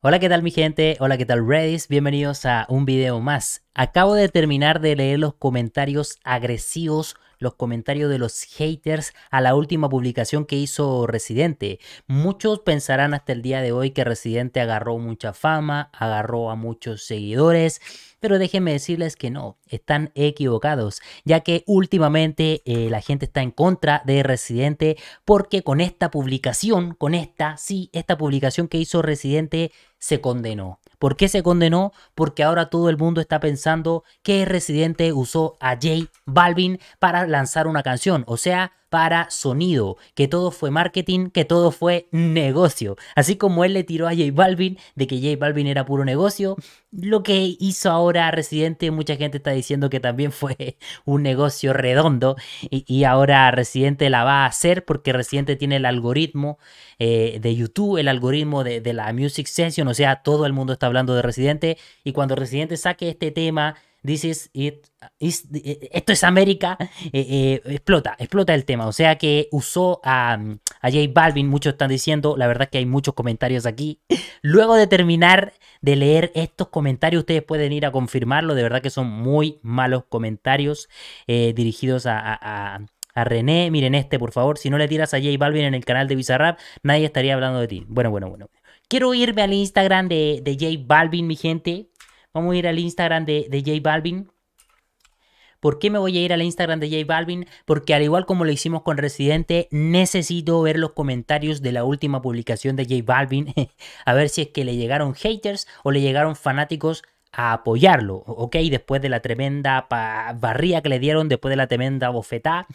Hola, ¿qué tal mi gente? Hola, ¿qué tal Redis? Bienvenidos a un video más. Acabo de terminar de leer los comentarios agresivos, los comentarios de los haters a la última publicación que hizo Residente. Muchos pensarán hasta el día de hoy que Residente agarró mucha fama, agarró a muchos seguidores, pero déjenme decirles que no, están equivocados, ya que últimamente eh, la gente está en contra de Residente porque con esta publicación, con esta, sí, esta publicación que hizo Residente se condenó. ¿Por qué se condenó? Porque ahora todo el mundo está pensando que Residente usó a J Balvin para lanzar una canción, o sea, para sonido, que todo fue marketing, que todo fue negocio. Así como él le tiró a J Balvin de que J Balvin era puro negocio, lo que hizo ahora Residente, mucha gente está diciendo que también fue un negocio redondo y, ahora Residente la va a hacer porque Residente tiene el algoritmo eh, de YouTube, el algoritmo de, la Music Session, o sea, todo el mundo está hablando de Residente y cuando Residente saque este tema This is it, esto es América, eh, eh, explota, explota el tema. O sea que usó a, a J Balvin, muchos están diciendo, la verdad que hay muchos comentarios aquí. Luego de terminar de leer estos comentarios, ustedes pueden ir a confirmarlo, de verdad que son muy malos comentarios eh, dirigidos a, a, a René, miren este, por favor. Si no le tiras a J Balvin en el canal de Bizarrap, nadie estaría hablando de ti. Bueno, bueno, bueno. Quiero irme al Instagram de, de J Balvin, mi gente. Vamos a ir al Instagram de, J Balvin. ¿Por qué me voy a ir al Instagram de J Balvin? Porque al igual como lo hicimos con Residente, necesito ver los comentarios de la última publicación de J Balvin. a ver si es que le llegaron haters o le llegaron fanáticos a apoyarlo, ¿ok? Después de la tremenda barría que le dieron, después de la tremenda bofetada.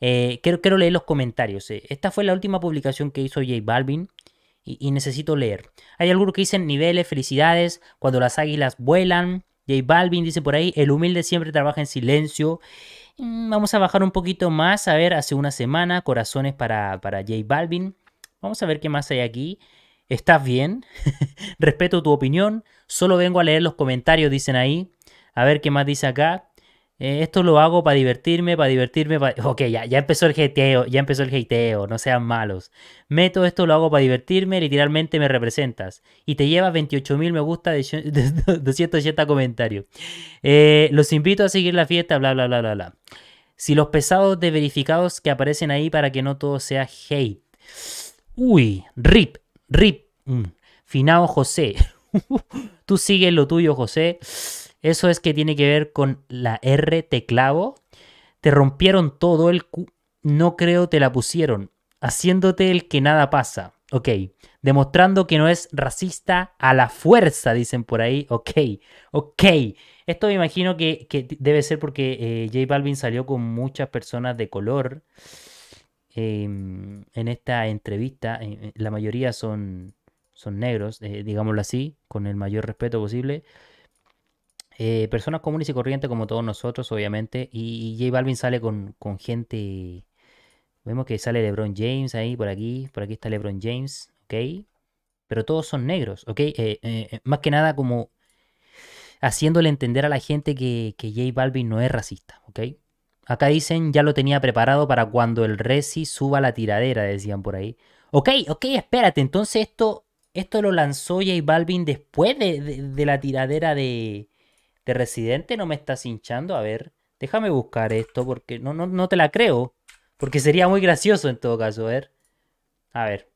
Eh, quiero, quiero, leer los comentarios. Eh. Esta fue la última publicación que hizo J Balvin y, necesito leer. Hay algunos que dicen niveles, felicidades, cuando las águilas vuelan. J Balvin dice por ahí, el humilde siempre trabaja en silencio. Mm, vamos a bajar un poquito más, a ver, hace una semana, corazones para, para J Balvin. Vamos a ver qué más hay aquí. ¿Estás bien? Respeto tu opinión. Solo vengo a leer los comentarios, dicen ahí. A ver qué más dice acá. Eh, esto lo hago para divertirme, para divertirme. Ok, ya, ya empezó el hateo, ya empezó el hateo, no sean malos. Meto esto, lo hago para divertirme, literalmente me representas. Y te llevas 28.000 me gusta de 280 comentarios. Eh, los invito a seguir la fiesta, bla, bla, bla, bla, bla. Si los pesados de verificados que aparecen ahí para que no todo sea hate. Uy, rip, rip. Mm. José. Tú sigues lo tuyo, José. Eso es que tiene que ver con la R teclado. Te rompieron todo el Q. No creo te la pusieron. Haciéndote el que nada pasa. Ok. Demostrando que no es racista a la fuerza, dicen por ahí. Ok. Ok. Esto me imagino que, debe ser porque eh, J Balvin salió con muchas personas de color em, en esta entrevista. Eh, eh, la mayoría son, son negros, digámoslo así, con el mayor respeto posible. Eh, personas comunes y corrientes como todos nosotros, obviamente. Y, J Balvin sale con, gente. Vemos que sale LeBron James ahí, por aquí. Por aquí está LeBron James, ¿ok? Pero todos son negros, ¿ok? Eh, eh, más que nada como haciéndole entender a la gente que, que J Balvin no es racista, ¿ok? Acá dicen, ya lo tenía preparado para cuando el Resi suba la tiradera, decían por ahí. Ok, ok, espérate, entonces esto, esto lo lanzó J Balvin después de la tiradera de, de Residente no me estás hinchando. A ver, déjame buscar esto porque no, no, no te la creo. Porque sería muy gracioso en todo caso. A ver. A ver.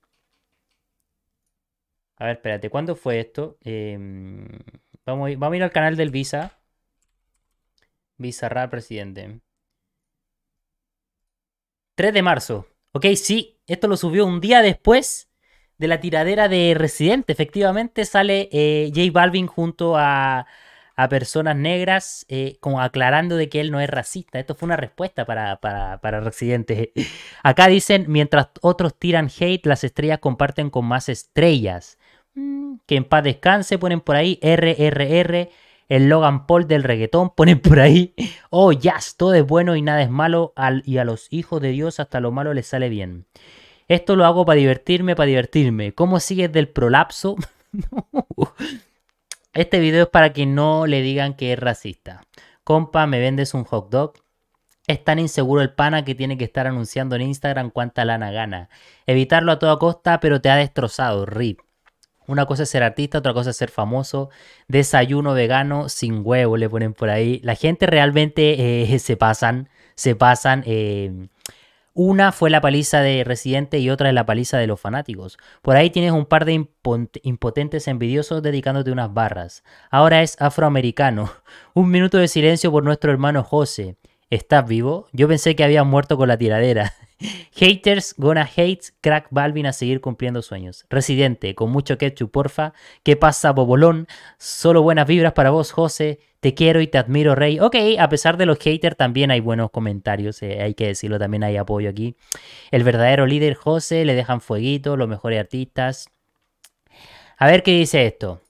A ver, espérate. ¿Cuándo fue esto? Em, vamos, a ir, al canal del Visa. Rap Presidente. 3 de marzo. Ok, sí. Esto lo subió un día después de la tiradera de Residente. Efectivamente sale eh, J Balvin junto a a personas negras, eh, como aclarando de que él no es racista. Esto fue una respuesta para, para, para Residente. Acá dicen, mientras otros tiran hate, las estrellas comparten con más estrellas. Mm, que en paz descanse, ponen por ahí RRR, el Logan Paul del reggaetón, ponen por ahí. Oh, jazz, todo es bueno y nada es malo, al, y a los hijos de Dios hasta lo malo les sale bien. Esto lo hago para divertirme, para divertirme. ¿Cómo sigues del prolapso? Este video es para que no le digan que es racista. Compa, me vendes un hot dog. Es tan inseguro el pana que tiene que estar anunciando en Instagram cuánta lana gana. Evitarlo a toda costa, pero te ha destrozado, RIP. Una cosa es ser artista, otra cosa es ser famoso. Desayuno vegano sin huevo, le ponen por ahí. La gente realmente eh, se pasan, se pasan. Eh, una fue la paliza de Residente y otra es la paliza de los fanáticos. Por ahí tienes un par de impotentes envidiosos dedicándote unas barras. Ahora es afroamericano. Un minuto de silencio por nuestro hermano José. ¿Estás vivo? Yo pensé que había muerto con la tiradera. Haters gonna hate, crack Balvin a seguir cumpliendo sueños. Residente, con mucho ketchup, porfa. ¿Qué pasa, Bobolón? Solo buenas vibras para vos, José. Te quiero y te admiro, Rey. Ok, a pesar de los haters, también hay buenos comentarios. Eh, hay que decirlo, también hay apoyo aquí. El verdadero líder, José, le dejan fueguito, los mejores artistas. A ver qué dice esto.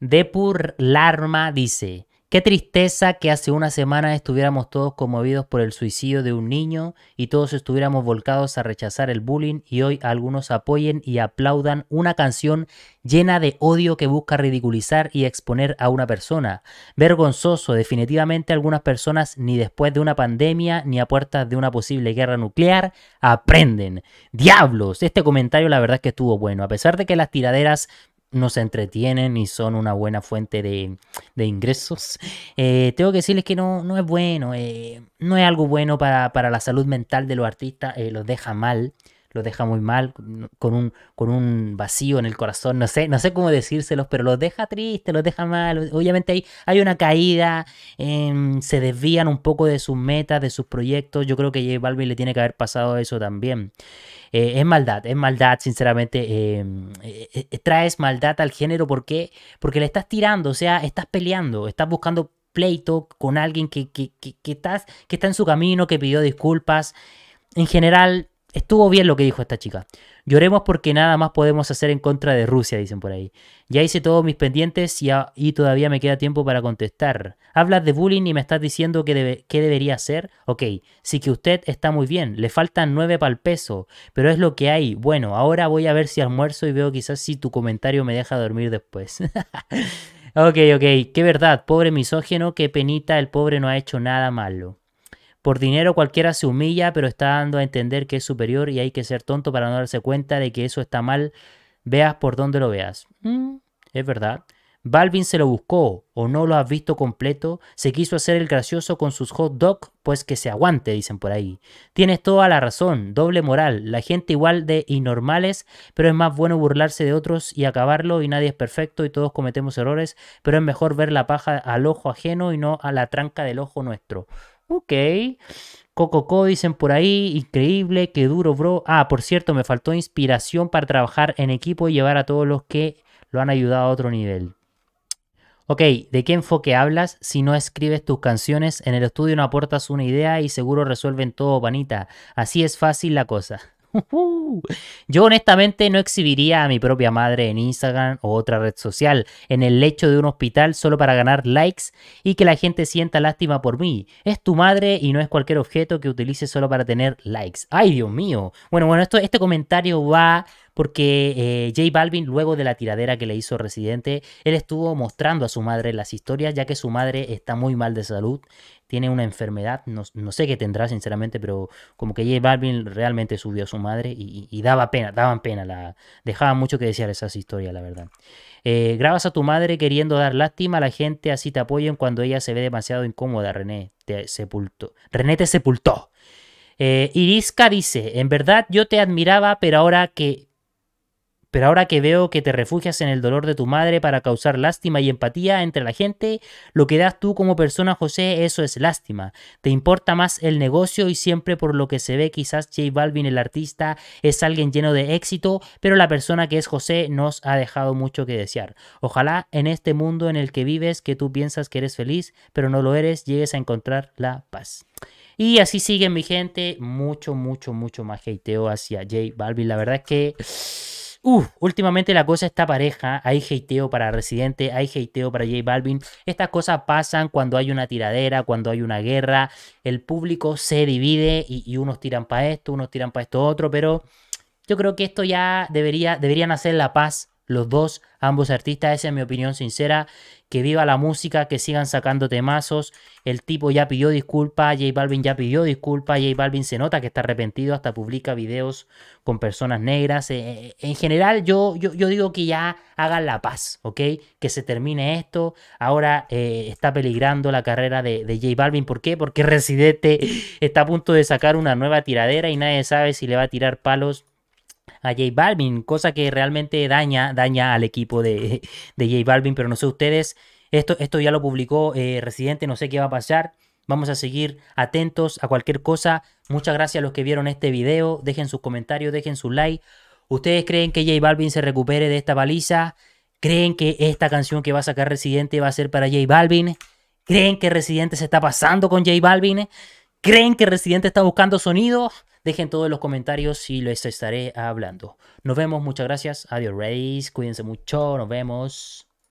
Depur Larma dice: Qué tristeza que hace una semana estuviéramos todos conmovidos por el suicidio de un niño y todos estuviéramos volcados a rechazar el bullying y hoy algunos apoyen y aplaudan una canción llena de odio que busca ridiculizar y exponer a una persona. Vergonzoso, definitivamente algunas personas ni después de una pandemia ni a puertas de una posible guerra nuclear aprenden. Diablos, este comentario la verdad es que estuvo bueno, a pesar de que las tiraderas nos entretienen y son una buena fuente de, ingresos. Eh, tengo que decirles que no, no es bueno, eh, no es algo bueno para, la salud mental de los artistas, eh, los deja mal, los deja muy mal, con un, con un vacío en el corazón, no sé, no sé cómo decírselos, pero los deja triste, los deja mal. Obviamente hay, hay una caída, em, se desvían un poco de sus metas, de sus proyectos. Yo creo que J Balvin le tiene que haber pasado eso también. Eh, es maldad, es maldad, sinceramente. Em, eh, eh, traes maldad al género, ¿por qué? Porque le estás tirando, o sea, estás peleando, estás buscando pleito con alguien que, que, que, que está en su camino, que pidió disculpas. En general, Estuvo bien lo que dijo esta chica. Lloremos porque nada más podemos hacer en contra de Rusia, dicen por ahí. Ya hice todos mis pendientes y, todavía me queda tiempo para contestar. Hablas de bullying y me estás diciendo que, qué debería hacer. Ok, sí que usted está muy bien. Le faltan nueve para el peso, pero es lo que hay. Bueno, ahora voy a ver si almuerzo y veo quizás si tu comentario me deja dormir después. ok, ok, qué verdad. Pobre misógeno, qué penita, el pobre no ha hecho nada malo. Por dinero cualquiera se humilla, pero está dando a entender que es superior y hay que ser tonto para no darse cuenta de que eso está mal, veas por donde lo veas. Mm, es verdad. Balvin se lo buscó o no lo has visto completo, se quiso hacer el gracioso con sus hot dog, pues que se aguante, dicen por ahí. Tienes toda la razón, doble moral, la gente igual de inormales, pero es más bueno burlarse de otros y acabarlo y nadie es perfecto y todos cometemos errores, pero es mejor ver la paja al ojo ajeno y no a la tranca del ojo nuestro. Ok. Coco dicen por ahí, increíble, qué duro, bro. Ah, por cierto, me faltó inspiración para trabajar en equipo y llevar a todos los que lo han ayudado a otro nivel. Ok, ¿de qué enfoque hablas? Si no escribes tus canciones, en el estudio no aportas una idea y seguro resuelven todo, panita. Así es fácil la cosa. Yo honestamente no exhibiría a mi propia madre en Instagram o otra red social en el lecho de un hospital solo para ganar likes y que la gente sienta lástima por mí. Es tu madre y no es cualquier objeto que utilices solo para tener likes. Ay, Dios mío. Bueno, bueno, esto, este comentario va porque eh, J Balvin, luego de la tiradera que le hizo Residente, él estuvo mostrando a su madre las historias, ya que su madre está muy mal de salud, tiene una enfermedad, no, sé qué tendrá sinceramente, pero como que J Balvin realmente subió a su madre y, daba pena, daban pena, la, dejaban mucho que desear esas historias, la verdad. Eh, grabas a tu madre queriendo dar lástima a la gente, así te apoyen cuando ella se ve demasiado incómoda, René, te sepultó. René te sepultó. Eh, Irisca dice, en verdad yo te admiraba, pero ahora que pero ahora que veo que te refugias en el dolor de tu madre para causar lástima y empatía entre la gente, lo que das tú como persona, José, eso es lástima. Te importa más el negocio y siempre por lo que se ve quizás J Balvin el artista es alguien lleno de éxito, pero la persona que es José nos ha dejado mucho que desear. Ojalá en este mundo en el que vives, que tú piensas que eres feliz, pero no lo eres, llegues a encontrar la paz. Y así sigue mi gente, mucho, mucho, mucho más hateo hacia J Balvin. La verdad es que últimamente la cosa está pareja, hay hateo para Residente, hay hateo para J Balvin. Estas cosas pasan cuando hay una tiradera, cuando hay una guerra, el público se divide y, unos tiran para esto, unos tiran para esto otro, pero yo creo que esto ya debería, deberían hacer la paz los dos, ambos artistas, esa es mi opinión sincera. Que viva la música, que sigan sacando temazos. El tipo ya pidió disculpas, J Balvin ya pidió disculpas, J Balvin se nota que está arrepentido, hasta publica videos con personas negras. Eh, eh, en general, yo, yo, yo, digo que ya hagan la paz, ¿ok? Que se termine esto. Ahora eh, está peligrando la carrera de, de J Balvin. ¿Por qué? Porque Residente está a punto de sacar una nueva tiradera y nadie sabe si le va a tirar palos a J Balvin, cosa que realmente daña, daña al equipo de, de J Balvin, pero no sé ustedes, esto, esto ya lo publicó eh, Residente, no sé qué va a pasar. Vamos a seguir atentos a cualquier cosa. Muchas gracias a los que vieron este video. Dejen sus comentarios, dejen su like. ¿Ustedes creen que J Balvin se recupere de esta baliza? ¿Creen que esta canción que va a sacar Residente va a ser para J Balvin? ¿Creen que Residente se está pasando con J Balvin? ¿Creen que Residente está buscando sonido? Dejen todos los comentarios y les estaré hablando. Nos vemos, muchas gracias. Adiós, Race. Cuídense mucho. Nos vemos.